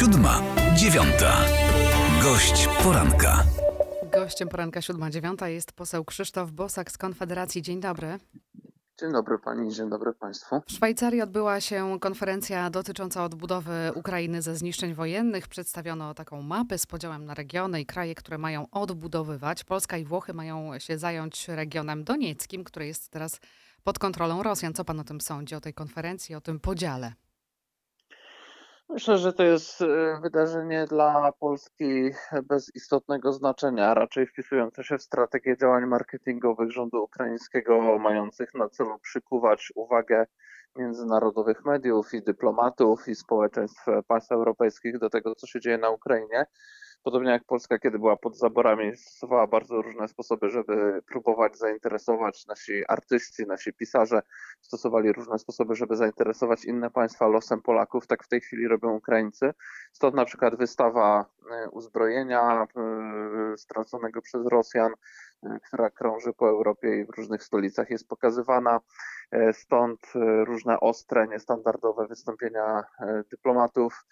Siódma, dziewiąta. Gość poranka. Gościem poranka siódma dziewiąta jest poseł Krzysztof Bosak z Konfederacji. Dzień dobry. Dzień dobry pani, dzień dobry państwu. W Szwajcarii odbyła się konferencja dotycząca odbudowy Ukrainy ze zniszczeń wojennych. Przedstawiono taką mapę z podziałem na regiony i kraje, które mają odbudowywać. Polska i Włochy mają się zająć regionem donieckim, który jest teraz pod kontrolą Rosjan. Co pan o tym sądzi, o tej konferencji, o tym podziale? Myślę, że to jest e, wydarzenie dla Polski bez istotnego znaczenia, raczej wpisujące się w strategię działań marketingowych rządu ukraińskiego, mających na celu przykuwać uwagę międzynarodowych mediów i dyplomatów i społeczeństw państw europejskich do tego, co się dzieje na Ukrainie. Podobnie jak Polska, kiedy była pod zaborami, stosowała bardzo różne sposoby, żeby próbować zainteresować nasi artyści, nasi pisarze, stosowali różne sposoby, żeby zainteresować inne państwa losem Polaków, tak w tej chwili robią Ukraińcy. Stąd na przykład wystawa e, uzbrojenia e, straconego przez Rosjan, e, która krąży po Europie i w różnych stolicach jest pokazywana. Stąd różne ostre, niestandardowe wystąpienia dyplomatów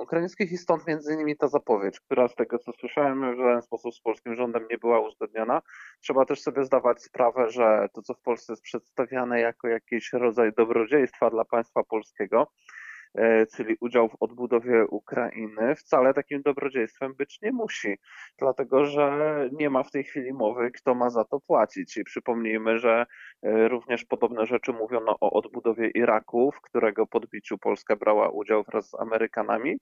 ukraińskich i stąd między innymi ta zapowiedź, która z tego co słyszałem w żaden sposób z polskim rządem nie była uzgodniona. Trzeba też sobie zdawać sprawę, że to co w Polsce jest przedstawiane jako jakiś rodzaj dobrodziejstwa dla państwa polskiego, czyli udział w odbudowie Ukrainy, wcale takim dobrodziejstwem być nie musi, dlatego że nie ma w tej chwili mowy, kto ma za to płacić. I przypomnijmy, że e, również podobne rzeczy mówiono o odbudowie Iraku, w którego podbiciu Polska brała udział wraz z Amerykanami,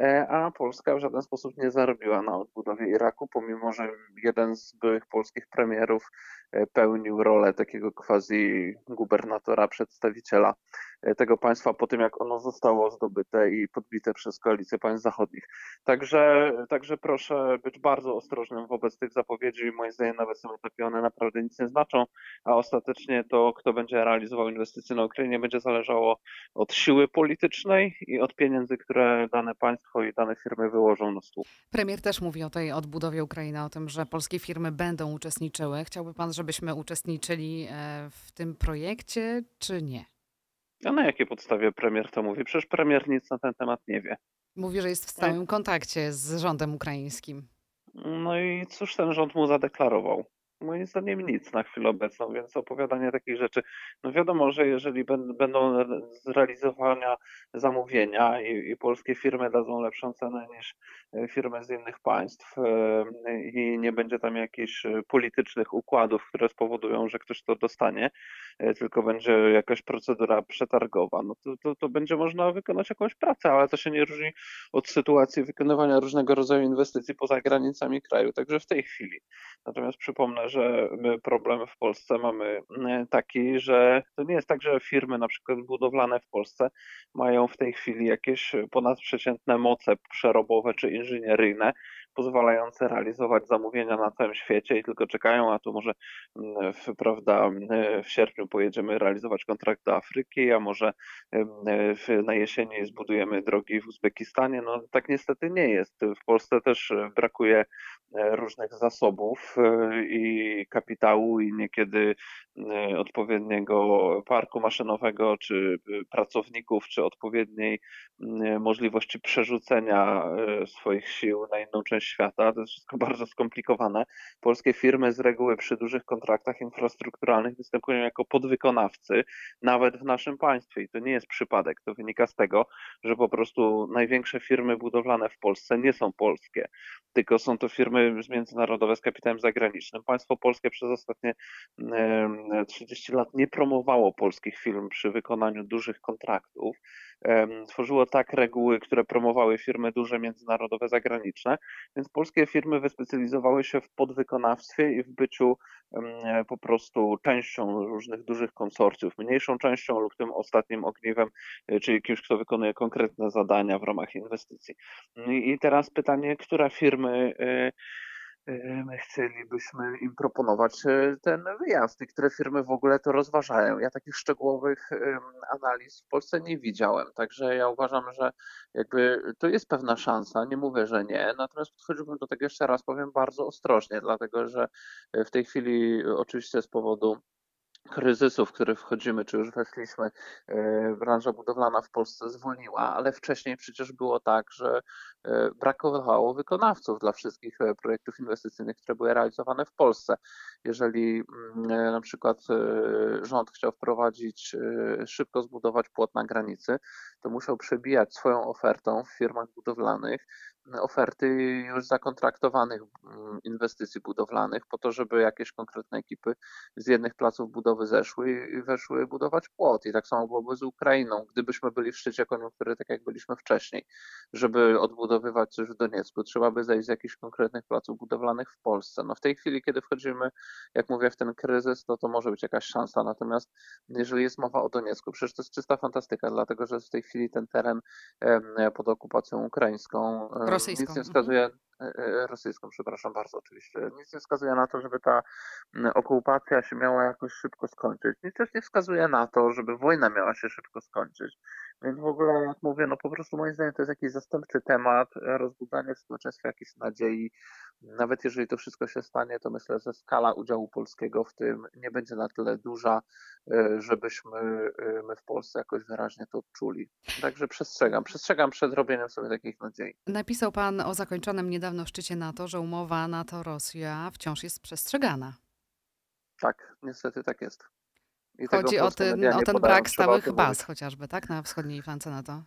e, a Polska w żaden sposób nie zarobiła na odbudowie Iraku, pomimo że jeden z byłych polskich premierów pełnił rolę takiego quasi gubernatora, przedstawiciela tego państwa po tym, jak ono zostało zdobyte i podbite przez koalicję państw zachodnich. Także, także proszę być bardzo ostrożnym wobec tych zapowiedzi. Moim zdaniem nawet są takie one naprawdę nic nie znaczą, a ostatecznie to, kto będzie realizował inwestycje na Ukrainie, będzie zależało od siły politycznej i od pieniędzy, które dane państwo i dane firmy wyłożą na stół. Premier też mówi o tej odbudowie Ukrainy, o tym, że polskie firmy będą uczestniczyły. Chciałby pan, żebyśmy uczestniczyli e, w tym projekcie, czy nie? A na jakiej podstawie premier to mówi? Przecież premier nic na ten temat nie wie. Mówi, że jest w stałym kontakcie z rządem ukraińskim. No i cóż ten rząd mu zadeklarował? moim zdaniem nic na chwilę obecną, więc opowiadanie takich rzeczy, no wiadomo, że jeżeli będą zrealizowania zamówienia i, i, polskie firmy dadzą lepszą cenę niż e, firmy z innych państw e, i nie będzie tam jakichś e, politycznych układów, które spowodują, że ktoś to dostanie, tylko będzie jakaś procedura przetargowa, no to, to, to będzie można wykonać jakąś pracę, ale to się nie różni od sytuacji wykonywania różnego rodzaju inwestycji poza granicami kraju, także w tej chwili. Natomiast przypomnę, że my problem w Polsce mamy mm, taki, że to nie jest tak, że firmy na przykład budowlane w Polsce mają w tej chwili jakieś ponadprzeciętne moce przerobowe czy inżynieryjne, pozwalające realizować zamówienia na całym świecie i tylko czekają, a tu może mm, w, prawda, mm, w sierpniu pojedziemy realizować kontrakt do Afryki, a może w, na jesieni zbudujemy drogi w Uzbekistanie. No tak niestety nie jest. W Polsce też brakuje e, różnych zasobów e, i kapitału i niekiedy e, odpowiedniego parku maszynowego, czy pracowników, czy odpowiedniej możliwości przerzucenia swoich sił na inną część świata. To jest wszystko bardzo skomplikowane. Polskie firmy z reguły przy dużych kontraktach infrastrukturalnych występują jako podwykonawcy, nawet w naszym państwie. I to nie jest przypadek. To wynika z tego, że po prostu największe firmy budowlane w Polsce nie są polskie, tylko są to firmy międzynarodowe z kapitałem zagranicznym. Państwo polskie przez ostatnie 30 lat nie promowało polskich firm przy wykonaniu dużych kontraktów tworzyło tak reguły, które promowały firmy duże, międzynarodowe, zagraniczne, więc polskie firmy wyspecjalizowały się w podwykonawstwie i w byciu po prostu częścią różnych dużych konsorcjów, mniejszą częścią lub tym ostatnim ogniwem, e, czyli kimś, kto wykonuje konkretne zadania w ramach inwestycji. I teraz pytanie, które firmy e, my chcielibyśmy im proponować e, ten wyjazd i które firmy w ogóle to rozważają. Ja takich szczegółowych analiz w Polsce nie widziałem, także ja uważam, że jakby to jest pewna szansa, nie mówię, że nie, natomiast podchodziłbym do tego jeszcze raz, powiem bardzo ostrożnie, dlatego że w tej chwili oczywiście z powodu kryzysu, w który wchodzimy, czy już weszliśmy, e, branża budowlana w Polsce zwolniła, ale wcześniej przecież było tak, że e, brakowało wykonawców dla wszystkich e, projektów inwestycyjnych, które były realizowane w Polsce. Jeżeli mm, na przykład rząd chciał wprowadzić, szybko zbudować płot na granicy, to musiał przebijać swoją ofertą w firmach budowlanych oferty już zakontraktowanych mm, inwestycji budowlanych po to, żeby jakieś konkretne ekipy z jednych placów budowy zeszły i weszły budować płot. I tak samo byłoby z Ukrainą. Gdybyśmy byli w szczycie koniunktury, tak jak byliśmy wcześniej, żeby odbudowywać coś w Doniecku, trzeba by zejść z jakichś konkretnych placów budowlanych w Polsce. No w tej chwili, kiedy wchodzimy, jak mówię, w ten kryzys, to to może być jakaś szansa. Natomiast jeżeli jest mowa o Doniecku, przecież to jest czysta fantastyka, dlatego że w tej chwili ten teren pod okupacją ukraińską Rosyjską. Nic nie mhm. wskazuje, e, e, rosyjską, przepraszam bardzo oczywiście, nic nie wskazuje na to, żeby ta okupacja się miała jakoś szybko skończyć. Nic też nie wskazuje na to, żeby wojna miała się szybko skończyć. Więc w ogóle, jak mówię, no po prostu moim zdaniem to jest jakiś zastępczy temat, rozbudzanie w społeczeństwie jakiejś nadziei. Nawet jeżeli to wszystko się stanie, to myślę, że skala udziału polskiego w tym nie będzie na tyle duża, e, żebyśmy my w Polsce jakoś wyraźnie to odczuli. Także przestrzegam, przestrzegam przed robieniem sobie takich nadziei. Napisał pan o zakończonym niedawno szczycie NATO, że umowa NATO-Rosja wciąż jest przestrzegana. Tak, niestety tak jest. I Chodzi o ten, o ten brak stałych baz chociażby, tak? Na wschodniej flance NATO.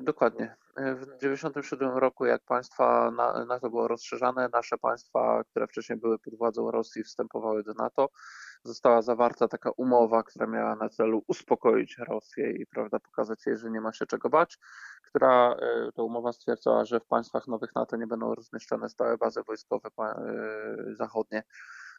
Dokładnie. W 1997 roku, jak państwa NATO było rozszerzane, nasze państwa, które wcześniej były pod władzą Rosji, wstępowały do NATO. Została zawarta taka umowa, która miała na celu uspokoić Rosję i prawda, pokazać jej, że nie ma się czego bać, która e, ta umowa stwierdzała, że w państwach nowych NATO nie będą rozmieszczone stałe bazy wojskowe e, zachodnie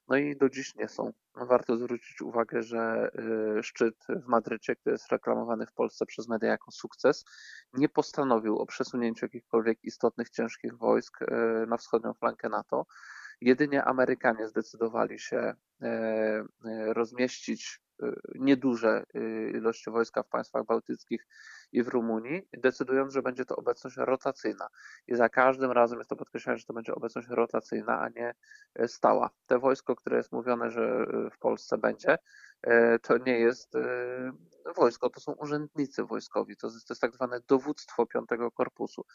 no i do dziś nie są. Warto zwrócić uwagę, że y, szczyt w Madrycie, który jest reklamowany w Polsce przez media jako sukces, nie postanowił o przesunięciu jakichkolwiek istotnych, ciężkich wojsk y, na wschodnią flankę NATO. Jedynie Amerykanie zdecydowali się y, rozmieścić nieduże ilości wojska w państwach bałtyckich i w Rumunii, decydując, że będzie to obecność rotacyjna. I za każdym razem jest to podkreślane, że to będzie obecność rotacyjna, a nie e, stała. Te wojsko, które jest mówione, że e, w Polsce będzie, e, to nie jest wojsko, to są urzędnicy wojskowi, to jest, to jest tak zwane dowództwo piątego korpusu.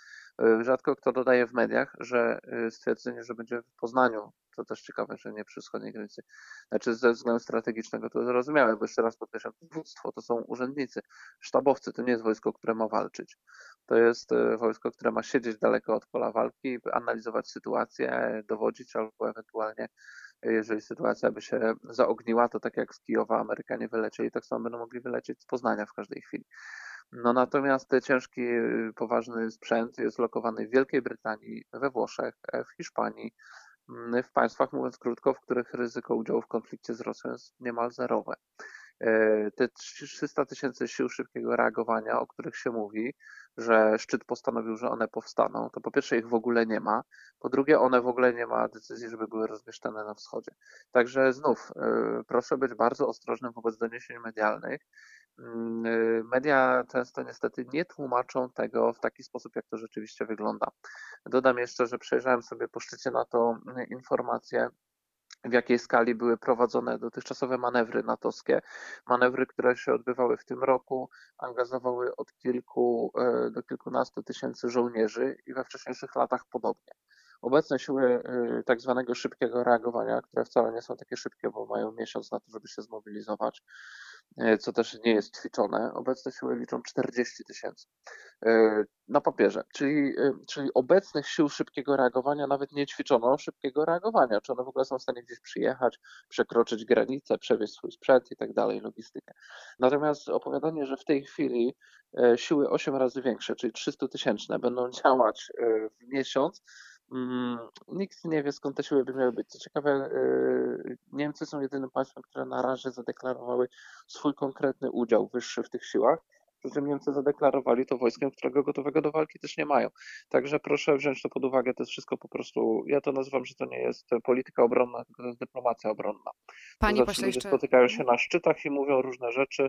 Rzadko kto dodaje w mediach, że stwierdzenie, że będzie w Poznaniu, to też ciekawe, że nie przy wschodniej granicy, znaczy ze względu strategicznego to zrozumiałe, bo jeszcze raz podkreślam, dowództwo to są urzędnicy, sztabowcy, to nie jest wojsko które ma walczyć. To jest e, wojsko, które ma siedzieć daleko od pola walki, analizować sytuację, dowodzić albo ewentualnie, jeżeli sytuacja by się zaogniła, to tak jak z Kijowa Amerykanie wylecieli, tak samo będą mogli wylecieć z Poznania w każdej chwili. No natomiast ciężki, poważny sprzęt jest lokowany w Wielkiej Brytanii, we Włoszech, w Hiszpanii, w państwach, mówiąc krótko, w których ryzyko udziału w konflikcie z Rosją jest niemal zerowe. E, te 300 tysięcy sił szybkiego reagowania, o których się mówi, że szczyt postanowił, że one powstaną, to po pierwsze ich w ogóle nie ma, po drugie one w ogóle nie ma decyzji, żeby były rozmieszczane na wschodzie. Także znów e, proszę być bardzo ostrożnym wobec doniesień medialnych. Mm, e, media często niestety nie tłumaczą tego w taki sposób, jak to rzeczywiście wygląda. Dodam jeszcze, że przejrzałem sobie po szczycie na to informacje w jakiej skali były prowadzone dotychczasowe manewry natowskie. Manewry, które się odbywały w tym roku, angażowały od kilku e, do kilkunastu tysięcy żołnierzy i we wcześniejszych latach podobnie. Obecne siły e, tak zwanego szybkiego reagowania, które wcale nie są takie szybkie, bo mają miesiąc na to, żeby się zmobilizować, E, co też nie jest ćwiczone. Obecne siły liczą 40 tysięcy e, na papierze, czyli, czyli obecnych sił szybkiego reagowania nawet nie ćwiczono szybkiego reagowania, czy one w ogóle są w stanie gdzieś przyjechać, przekroczyć granicę, przewieźć swój sprzęt i tak dalej, logistykę. Natomiast opowiadanie, że w tej chwili siły 8 razy większe, czyli 300 tysięczne będą działać w miesiąc, nikt nie wie, skąd te siły by miały być. Co ciekawe, y, Niemcy są jedynym państwem, które na razie zadeklarowały swój konkretny udział wyższy w tych siłach. Czym Niemcy zadeklarowali to wojskiem, którego gotowego do walki też nie mają. Także proszę wziąć to pod uwagę, to jest wszystko po prostu, ja to nazywam, że to nie jest polityka obronna, tylko to jest dyplomacja obronna. Panie to pośle, jeszcze... spotykają się na szczytach i mówią różne rzeczy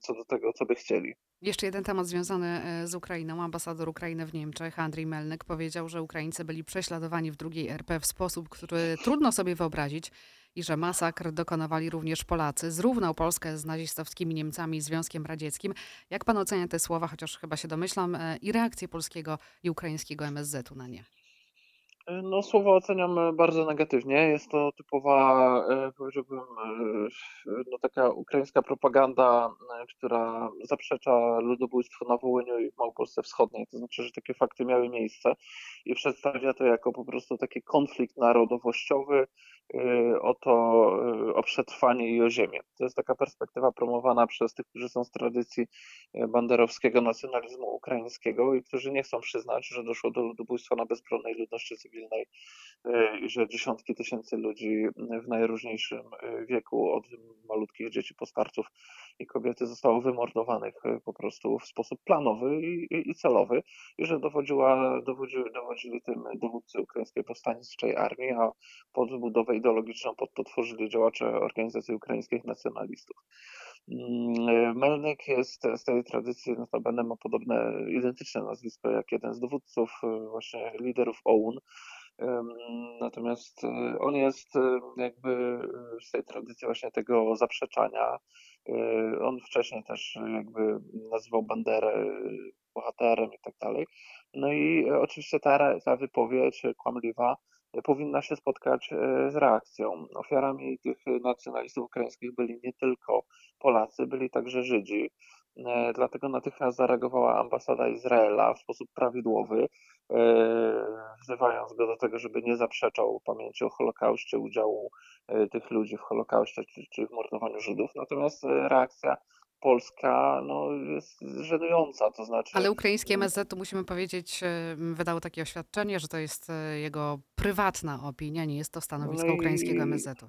co do tego, co by chcieli. Jeszcze jeden temat związany e, z Ukrainą. Ambasador Ukrainy w Niemczech, Andrzej Melnyk, powiedział, że Ukraińcy byli prześladowani w drugiej RP w sposób, który trudno sobie wyobrazić. I że masakr dokonywali również Polacy. Zrównał Polskę z nazistowskimi Niemcami i Związkiem Radzieckim. Jak pan ocenia te słowa, chociaż chyba się domyślam, e, i reakcję polskiego i ukraińskiego MSZ-u na nie? No, słowa oceniam e, bardzo negatywnie. Jest to typowa, e, powiedziałbym, e, no taka ukraińska propaganda, która zaprzecza ludobójstwu na Wołyniu i w Małopolsce Wschodniej. To znaczy, że takie fakty miały miejsce i przedstawia to jako po prostu taki konflikt narodowościowy, o to, o przetrwanie i o ziemię. To jest taka perspektywa promowana przez tych, którzy są z tradycji banderowskiego nacjonalizmu ukraińskiego i którzy nie chcą przyznać, że doszło do ludobójstwa na bezbronnej ludności cywilnej i że dziesiątki tysięcy ludzi w najróżniejszym wieku, od malutkich dzieci po starców i kobiety zostało wymordowanych po prostu w sposób planowy i, i, celowy i że dowodziła, dowodzili, dowodzili tym dowódcy ukraińskiej powstańczej armii, a pod budowę ideologiczną pod to tworzyli działacze organizacji ukraińskich nacjonalistów. Mm, Melnik jest z tej tradycji, notabene ma podobne, identyczne nazwisko jak jeden z dowódców, y, właśnie liderów OUN. Natomiast y, on jest y, jakby z tej tradycji właśnie tego zaprzeczania. On wcześniej też jakby nazywał Banderę bohaterem i tak dalej. No i oczywiście ta, ta wypowiedź kłamliwa powinna się spotkać e, z reakcją. Ofiarami tych nacjonalistów ukraińskich byli nie tylko Polacy, byli także Żydzi. E, dlatego natychmiast zareagowała ambasada Izraela w sposób prawidłowy, e, wzywając go do tego, żeby nie zaprzeczał pamięci o Holokauście, udziału tych ludzi w Holokauście czy, w mordowaniu Żydów. Natomiast reakcja Polska no, jest żenująca, to znaczy... Ale ukraiński MSZ, tu musimy powiedzieć, wydało takie oświadczenie, że to jest jego prywatna opinia, nie jest to stanowisko no ukraińskiego MSZ-u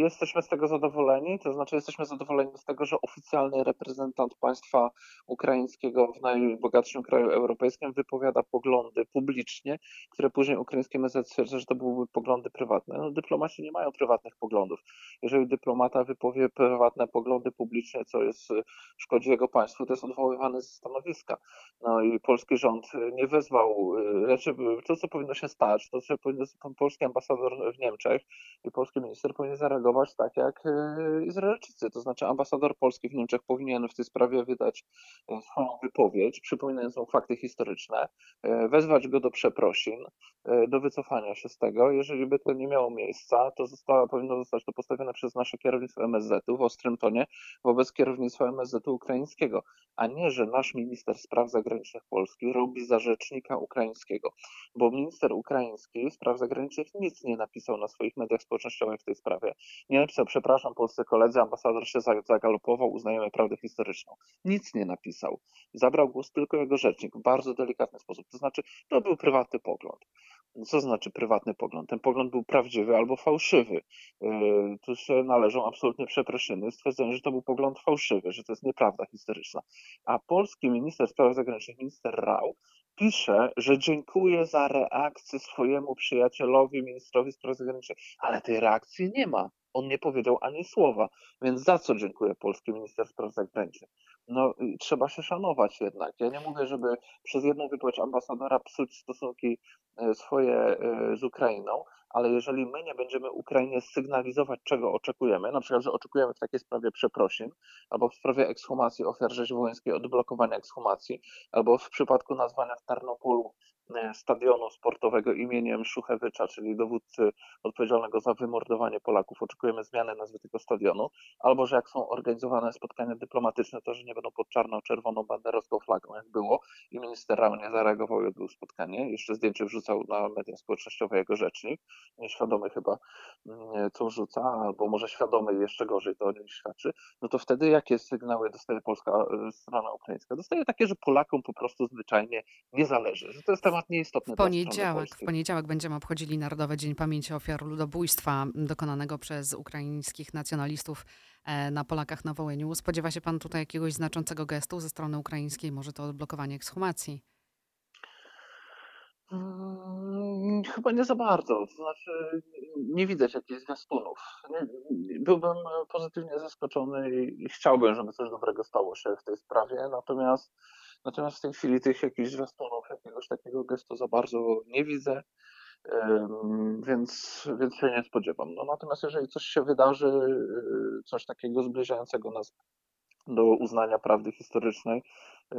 jesteśmy z tego zadowoleni, to znaczy jesteśmy zadowoleni z tego, że oficjalny reprezentant państwa ukraińskiego w najbogatszym kraju europejskim wypowiada poglądy publicznie, które później ukraińskie MSZ stwierdza, że to byłyby poglądy prywatne. No, dyplomaci nie mają prywatnych poglądów. Jeżeli dyplomata wypowie prywatne poglądy publicznie, co jest szkodzi jego państwu, to jest odwoływany ze stanowiska. No i polski rząd nie wezwał, znaczy to co powinno się stać, to co powinno, polski ambasador w Niemczech i polski minister powinien zareagować tak jak e, Izraelczycy. To znaczy ambasador Polski w Niemczech powinien w tej sprawie wydać e, swoją wypowiedź, przypominającą fakty historyczne, e, wezwać go do przeprosin, do wycofania się z tego. Jeżeli by to nie miało miejsca, to zostało, powinno zostać to postawione przez nasze kierownictwo MSZ-u w ostrym tonie wobec kierownictwa MSZ-u ukraińskiego, a nie, że nasz minister spraw zagranicznych Polski robi za rzecznika ukraińskiego, bo minister ukraiński spraw zagranicznych nic nie napisał na swoich mediach społecznościowych w tej sprawie. Nie napisał, przepraszam, polscy koledzy, ambasador się zagalopował, uznajemy prawdę historyczną. Nic nie napisał. Zabrał głos tylko jego rzecznik w bardzo delikatny sposób. To znaczy, to był prywatny pogląd. Co znaczy prywatny pogląd? Ten pogląd był prawdziwy albo fałszywy. Yy, tu się należą absolutnie przeprosziny, stwierdzenie, że to był pogląd fałszywy, że to jest nieprawda historyczna. A polski minister spraw zagranicznych, minister Rau, pisze, że dziękuję za reakcję swojemu przyjacielowi, ministrowi spraw zagranicznych, ale tej reakcji nie ma. On nie powiedział ani słowa. Więc za co dziękuję polski minister spraw zagranicznych? No trzeba się szanować jednak. Ja nie mówię, żeby przez jedną wypowiedź ambasadora psuć stosunki e, swoje e, z Ukrainą, ale jeżeli my nie będziemy Ukrainie sygnalizować, czego oczekujemy, na przykład, że oczekujemy w takiej sprawie przeprosin, albo w sprawie ekshumacji ofiar rzezi odblokowania ekshumacji, albo w przypadku nazwania w Tarnopolu E, stadionu sportowego imieniem Szuchewycza, czyli dowódcy odpowiedzialnego za wymordowanie Polaków. Oczekujemy zmiany nazwy tego stadionu, albo że jak są organizowane spotkania dyplomatyczne, to że nie będą pod czarną-czerwoną banderowską flagą, jak było i minister Rau nie zareagował i odbył spotkanie. Jeszcze zdjęcie wrzucał na media społecznościowe jego rzecznik, nieświadomy chyba mm, co wrzuca, albo może świadomy jeszcze gorzej to o nim świadczy, no to wtedy jakie sygnały dostaje polska e, strona ukraińska? Dostaje takie, że Polakom po prostu zwyczajnie nie zależy, że to jest temat nieistotny. W poniedziałek, w poniedziałek będziemy obchodzili Narodowy Dzień Pamięci Ofiar Ludobójstwa dokonanego przez ukraińskich nacjonalistów e, na Polakach na Wołyniu. Spodziewa się pan tutaj jakiegoś znaczącego gestu ze strony ukraińskiej, może to odblokowanie ekshumacji? Hmm, chyba nie za bardzo. Znaczy, nie widać jakichś zwiastunów. Byłbym pozytywnie zaskoczony i chciałbym, żeby coś dobrego stało się w tej sprawie. Natomiast Natomiast w tej chwili tych jakichś zwiastunów, jakiegoś takiego gestu za bardzo nie widzę. Więc, więc się nie spodziewam. No, natomiast jeżeli coś się wydarzy, coś takiego zbliżającego nas do uznania prawdy historycznej, e,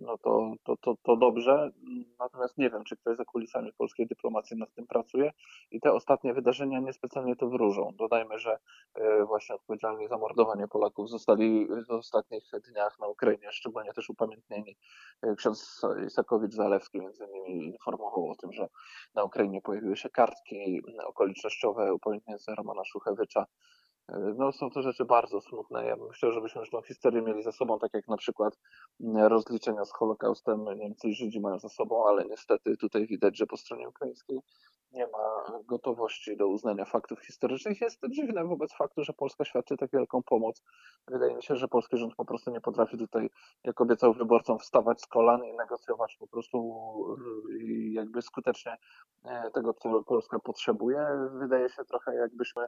no to, to, to, to dobrze. Natomiast nie wiem, czy ktoś za kulisami polskiej dyplomacji nad tym pracuje i te ostatnie wydarzenia niespecjalnie to wróżą. Dodajmy, że e, właśnie odpowiedzialni za mordowanie Polaków zostali w ostatnich dniach na Ukrainie szczególnie też upamiętnieni. E, ksiądz Isakowicz-Zalewski między innymi informował o tym, że na Ukrainie pojawiły się kartki okolicznościowe upamiętniające Romana Szuchewicza, no, są to rzeczy bardzo smutne. Ja bym chciał, żebyśmy już tą historię mieli za sobą, tak jak na przykład mm, rozliczenia z Holokaustem Niemcy i Żydzi mają za sobą, ale niestety tutaj widać, że po stronie ukraińskiej nie ma gotowości do uznania faktów historycznych. Jest to dziwne wobec faktu, że Polska świadczy tak wielką pomoc. Wydaje mi się, że polski rząd po prostu nie potrafi tutaj, jak obiecał wyborcom, wstawać z kolan i negocjować po prostu i jakby skutecznie e, tego, co Polska potrzebuje. Wydaje się trochę jakbyśmy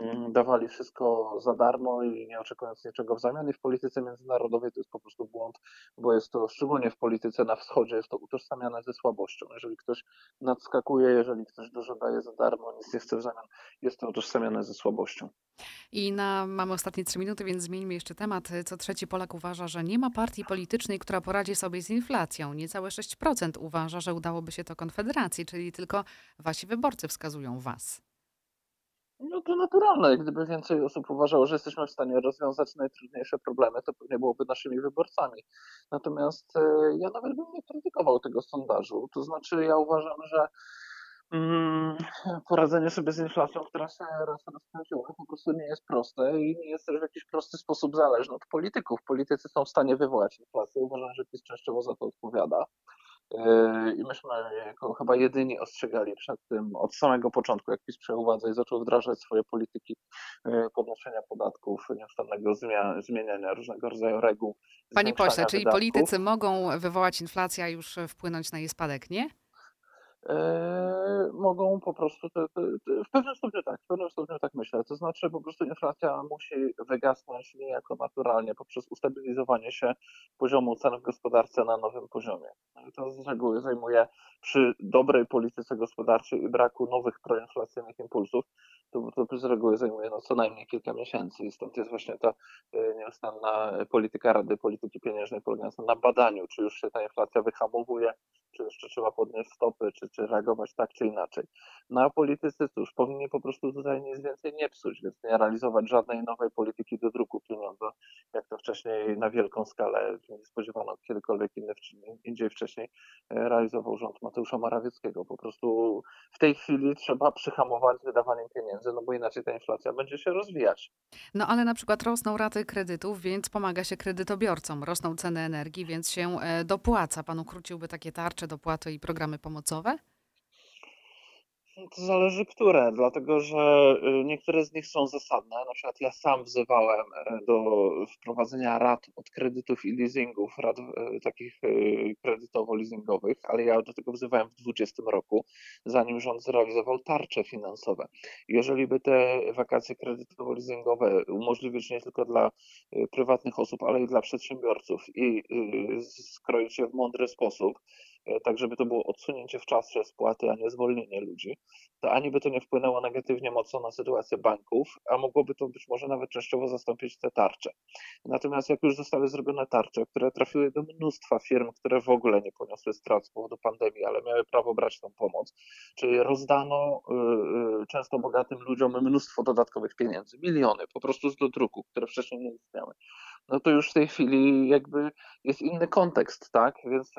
mm, dawali wszystko za darmo i nie oczekując niczego w zamian. I w polityce międzynarodowej to jest po prostu błąd, bo jest to szczególnie w polityce na wschodzie, jest to utożsamiane ze słabością. Jeżeli ktoś nadskakuje jeżeli ktoś dużo daje za darmo, nic nie chce w zamian, jest to utożsamiane ze słabością. I na, mamy ostatnie trzy minuty, więc zmieńmy jeszcze temat. Co trzeci Polak uważa, że nie ma partii politycznej, która poradzi sobie z inflacją. Niecałe 6% uważa, że udałoby się to Konfederacji, czyli tylko wasi wyborcy wskazują was. No to naturalne. Gdyby więcej osób uważało, że jesteśmy w stanie rozwiązać najtrudniejsze problemy, to pewnie byłoby naszymi wyborcami. Natomiast e, ja nawet bym nie krytykował tego sondażu. To znaczy, ja uważam, że Mm, poradzenie sobie z inflacją, która się raz rozkręciła, po prostu nie jest proste i nie jest też w jakiś prosty sposób zależne od polityków. Politycy są w stanie wywołać inflację. Uważam, że PiS częściowo za to odpowiada. Yy, I myśmy jako chyba jedyni ostrzegali przed tym od samego początku, jak PiS przejął władzę i zaczął wdrażać swoje polityki yy, podnoszenia podatków, nieustannego zmieniania różnego rodzaju reguł. Panie pośle, czyli wydatków. politycy mogą wywołać inflację, a już wpłynąć na jej spadek, nie? E, mogą po prostu, te, te, te, w pewnym stopniu tak, w pewnym stopniu tak myślę. To znaczy po prostu inflacja musi wygasnąć niejako naturalnie poprzez ustabilizowanie się poziomu cen w gospodarce na nowym poziomie. No to z reguły zajmuje przy dobrej polityce gospodarczej i braku nowych proinflacyjnych impulsów, to, to z reguły zajmuje no, co najmniej kilka miesięcy i stąd jest właśnie ta e, nieustanna polityka Rady Polityki Pieniężnej polegająca na badaniu, czy już się ta inflacja wyhamowuje, czy jeszcze trzeba podnieść stopy, czy, czy reagować tak, czy inaczej. No a politycy, cóż, powinni po prostu tutaj nic więcej nie psuć, więc nie realizować żadnej nowej polityki do druku pieniądza, jak to wcześniej na wielką skalę, nie spodziewano kiedykolwiek inny, indziej wcześniej e, realizował rząd Mateusza Morawieckiego. Po prostu w tej chwili trzeba przyhamować wydawanie pieniędzy, no bo inaczej ta inflacja będzie się rozwijać. No ale na przykład rosną raty kredytów, więc pomaga się kredytobiorcom. Rosną ceny energii, więc się e, dopłaca. Pan ukróciłby takie tarcze, dopłaty i programy pomocowe? To zależy które, dlatego że y, niektóre z nich są zasadne. Na przykład ja sam wzywałem e, do wprowadzenia rat od kredytów i leasingów, rat e, takich e, kredytowo-leasingowych, ale ja do tego wzywałem w 2020 roku, zanim rząd zrealizował tarcze finansowe. Jeżeli by te wakacje kredytowo-leasingowe umożliwić nie tylko dla prywatnych osób, ale i dla przedsiębiorców i skroić je w mądry sposób, tak żeby to było odsunięcie w czasie spłaty, a nie zwolnienie ludzi, to ani by to nie wpłynęło negatywnie mocno na sytuację banków, a mogłoby to być może nawet częściowo zastąpić te tarcze. Natomiast jak już zostały zrobione tarcze, które trafiły do mnóstwa firm, które w ogóle nie poniosły strat z powodu pandemii, ale miały prawo brać tą pomoc, czyli rozdano y, y, często bogatym ludziom mnóstwo dodatkowych pieniędzy, miliony po prostu z do druku, które wcześniej nie istniały no to już w tej chwili jakby jest inny kontekst, tak? Więc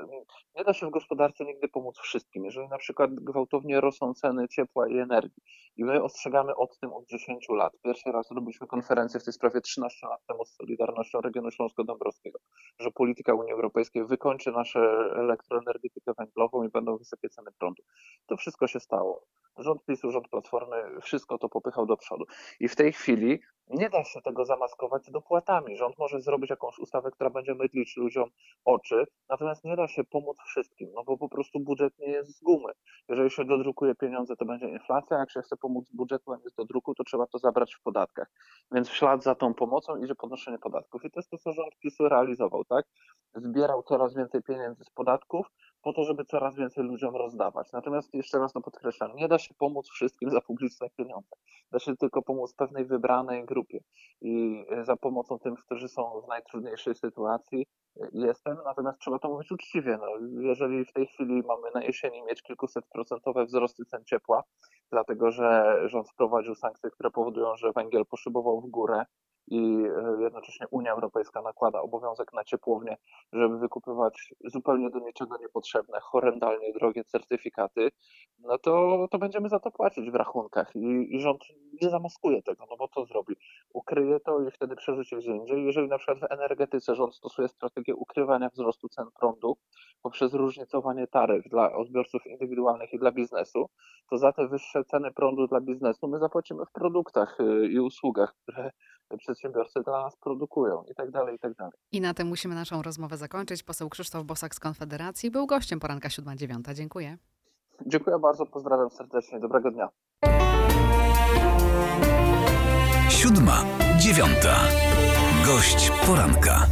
nie da się w gospodarce nigdy pomóc wszystkim. Jeżeli na przykład gwałtownie rosną ceny ciepła i energii i my ostrzegamy od tym od 10 lat. Pierwszy raz robiliśmy konferencję w tej sprawie 13 lat temu z Solidarnością Regionu Śląsko-Dąbrowskiego, że polityka Unii Europejskiej wykończy naszą elektroenergetykę węglową i będą wysokie ceny prądu. To wszystko się stało. Rząd PiSu, rząd Platformy, wszystko to popychał do przodu. I w tej chwili nie da się tego zamaskować dopłatami. Rząd może zrobić jakąś ustawę, która będzie mydlić ludziom oczy, natomiast nie da się pomóc wszystkim, no bo po prostu budżet nie jest z gumy. Jeżeli się dodrukuje pieniądze, to będzie inflacja, jak się chce pomóc budżetu, a nie z dodruku, to trzeba to zabrać w podatkach. Więc w ślad za tą pomocą idzie podnoszenie podatków. I to jest to, co rząd PiSu realizował, tak? Zbierał coraz więcej pieniędzy z podatków, po to, żeby coraz więcej ludziom rozdawać. Natomiast jeszcze raz to podkreślam, nie da się pomóc wszystkim za publiczne pieniądze. Da się tylko pomóc pewnej wybranej grupie. I za pomocą tym, którzy są w najtrudniejszej sytuacji, jestem, natomiast trzeba to mówić uczciwie. No, jeżeli w tej chwili mamy na jesieni mieć kilkuset procentowe wzrosty cen ciepła, dlatego że rząd wprowadził sankcje, które powodują, że węgiel poszybował w górę, i e, jednocześnie Unia Europejska nakłada obowiązek na ciepłownię, żeby wykupywać zupełnie do niczego niepotrzebne, horrendalnie drogie certyfikaty, no to, to będziemy za to płacić w rachunkach I, i rząd nie zamaskuje tego, no bo co zrobi? Ukryje to i wtedy przerzuci gdzie indziej. Jeżeli na przykład w energetyce rząd stosuje strategię ukrywania wzrostu cen prądu poprzez różnicowanie taryf dla odbiorców indywidualnych i dla biznesu, to za te wyższe ceny prądu dla biznesu my zapłacimy w produktach y, i usługach, które przedsiębiorcy dla nas produkują i tak dalej, i tak dalej. I na tym musimy naszą rozmowę zakończyć. Poseł Krzysztof Bosak z Konfederacji był gościem poranka 7-9. Dziękuję. Dziękuję bardzo, pozdrawiam serdecznie, dobrego dnia. Siódma, dziewiąta. Gość poranka.